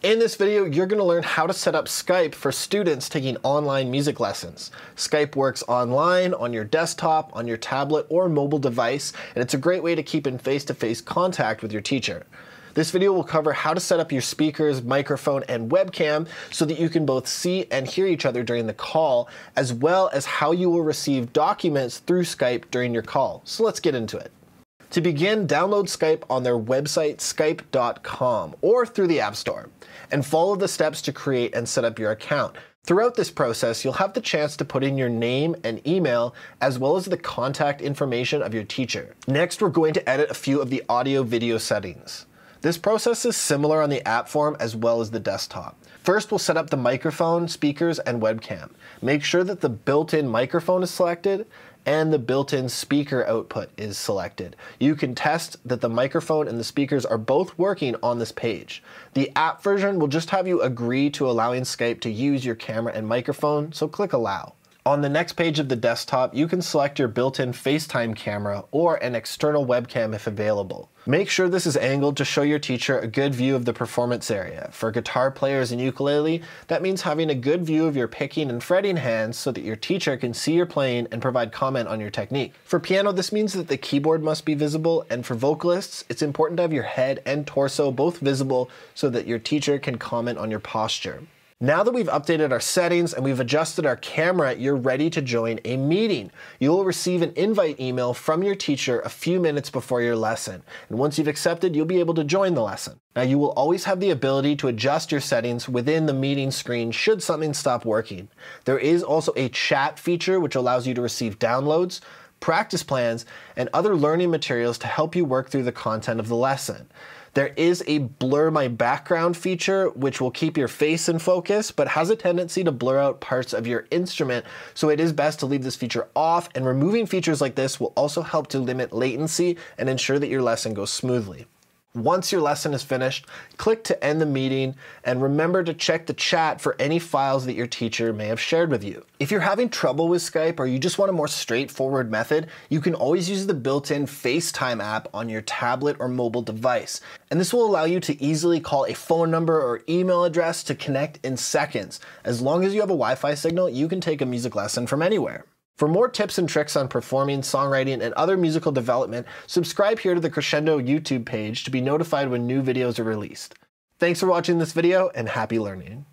In this video, you're going to learn how to set up Skype for students taking online music lessons. Skype works online, on your desktop, on your tablet, or mobile device, and it's a great way to keep in face-to-face -face contact with your teacher. This video will cover how to set up your speakers, microphone, and webcam so that you can both see and hear each other during the call, as well as how you will receive documents through Skype during your call. So let's get into it. To begin, download Skype on their website, skype.com, or through the App Store, and follow the steps to create and set up your account. Throughout this process, you'll have the chance to put in your name and email, as well as the contact information of your teacher. Next, we're going to edit a few of the audio video settings. This process is similar on the app form as well as the desktop. First, we'll set up the microphone, speakers, and webcam. Make sure that the built-in microphone is selected and the built-in speaker output is selected. You can test that the microphone and the speakers are both working on this page. The app version will just have you agree to allowing Skype to use your camera and microphone, so click allow. On the next page of the desktop, you can select your built-in FaceTime camera or an external webcam if available. Make sure this is angled to show your teacher a good view of the performance area. For guitar players and ukulele, that means having a good view of your picking and fretting hands so that your teacher can see your playing and provide comment on your technique. For piano, this means that the keyboard must be visible, and for vocalists, it's important to have your head and torso both visible so that your teacher can comment on your posture. Now that we've updated our settings and we've adjusted our camera, you're ready to join a meeting. You will receive an invite email from your teacher a few minutes before your lesson. And once you've accepted, you'll be able to join the lesson. Now you will always have the ability to adjust your settings within the meeting screen should something stop working. There is also a chat feature which allows you to receive downloads, practice plans, and other learning materials to help you work through the content of the lesson. There is a blur my background feature, which will keep your face in focus, but has a tendency to blur out parts of your instrument, so it is best to leave this feature off, and removing features like this will also help to limit latency and ensure that your lesson goes smoothly. Once your lesson is finished, click to end the meeting and remember to check the chat for any files that your teacher may have shared with you. If you're having trouble with Skype or you just want a more straightforward method, you can always use the built-in FaceTime app on your tablet or mobile device. And this will allow you to easily call a phone number or email address to connect in seconds. As long as you have a Wi-Fi signal, you can take a music lesson from anywhere. For more tips and tricks on performing, songwriting, and other musical development, subscribe here to the Crescendo YouTube page to be notified when new videos are released. Thanks for watching this video and happy learning.